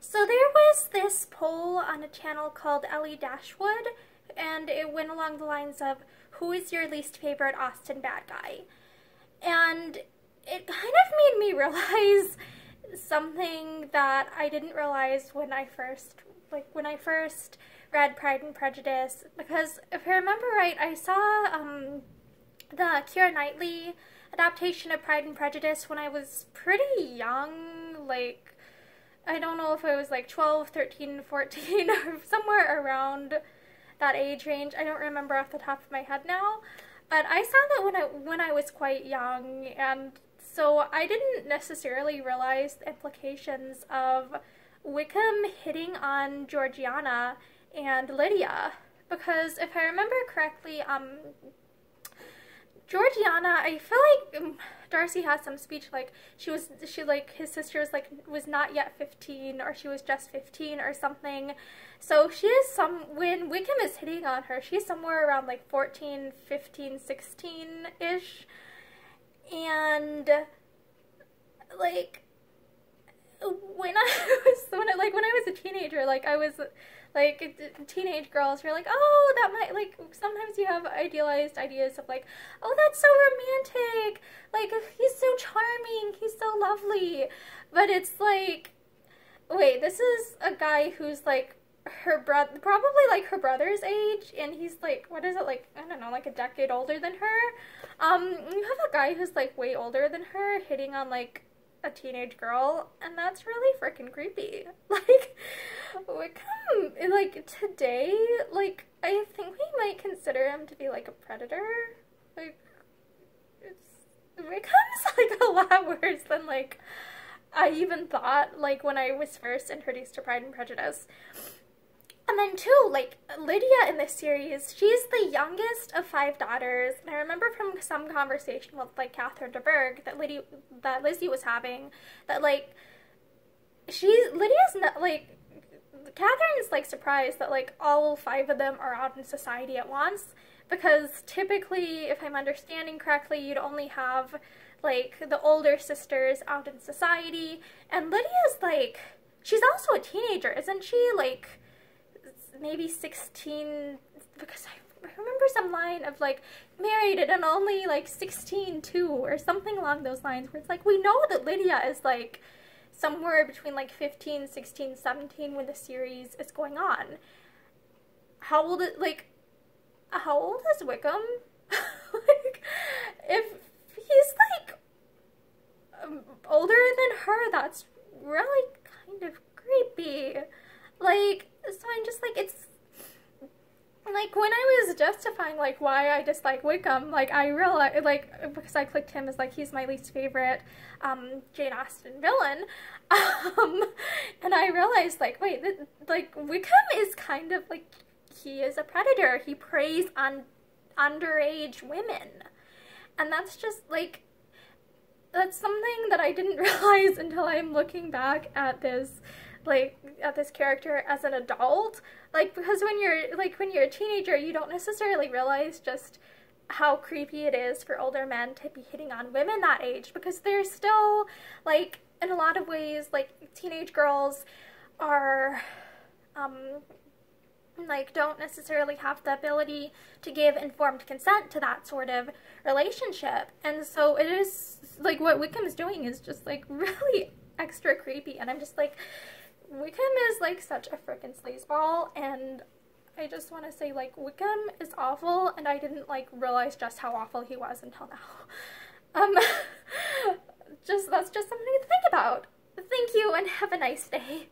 So there was this poll on a channel called Ellie Dashwood, and it went along the lines of, who is your least favorite Austen bad guy? And it kind of made me realize something that I didn't realize when I first, like, when I first read Pride and Prejudice, because if I remember right, I saw, um, the Keira Knightley adaptation of Pride and Prejudice when I was pretty young, like I don't know if I was like 12, 13, 14 or somewhere around that age range. I don't remember off the top of my head now. But I saw that when I when I was quite young and so I didn't necessarily realize the implications of Wickham hitting on Georgiana and Lydia because if I remember correctly, um, Georgiana, I feel like um, Darcy has some speech like she was she like his sister was like was not yet 15 or she was just 15 or something. So she is some when Wickham is hitting on her, she's somewhere around like 14, 15, 16-ish. And like when I was when I, like when I was a teenager, like I was like teenage girls were like, oh, that might like sometimes you have idealized ideas of like, oh, that's so romantic, like he's so charming, he's so lovely, but it's like, wait, this is a guy who's like her brother, probably like her brother's age, and he's like, what is it like? I don't know, like a decade older than her. Um, you have a guy who's like way older than her hitting on like a teenage girl, and that's really freaking creepy. Like, Wickham, like, today, like, I think we might consider him to be, like, a predator. Like, it's, Wickham's, like, a lot worse than, like, I even thought, like, when I was first introduced to Pride and Prejudice. And then too, like Lydia in this series, she's the youngest of five daughters. And I remember from some conversation with like Catherine de Bourgh that Lydia that Lizzie was having that like she's Lydia's not like Catherine's like surprised that like all five of them are out in society at once because typically, if I'm understanding correctly, you'd only have like the older sisters out in society, and Lydia's like she's also a teenager, isn't she? Like maybe 16 because I remember some line of like married and only like 16 too or something along those lines where it's like we know that Lydia is like somewhere between like 15, 16, 17 when the series is going on. How old is like how old is Wickham? like if he's like um, older than her, that's really kind of creepy. Like so I'm just like it's like when I was justifying like why I dislike Wickham, like I realized like because I clicked him as like he's my least favorite um, Jane Austen villain, um, and I realized like wait th- like Wickham is kind of like he is a predator. He preys on underage women, and that's just like that's something that I didn't realize until I'm looking back at this like at this character as an adult? Like because when you're like when you're a teenager you don't necessarily realize just how creepy it is for older men to be hitting on women that age because they're still like in a lot of ways like teenage girls are um like don't necessarily have the ability to give informed consent to that sort of relationship. And so it is like what Wickham is doing is just like really extra creepy. And I'm just like Wickham is like such a freaking sleazeball and I just want to say like Wickham is awful and I didn't like realize just how awful he was until now. Um, just that's just something to think about. Thank you and have a nice day.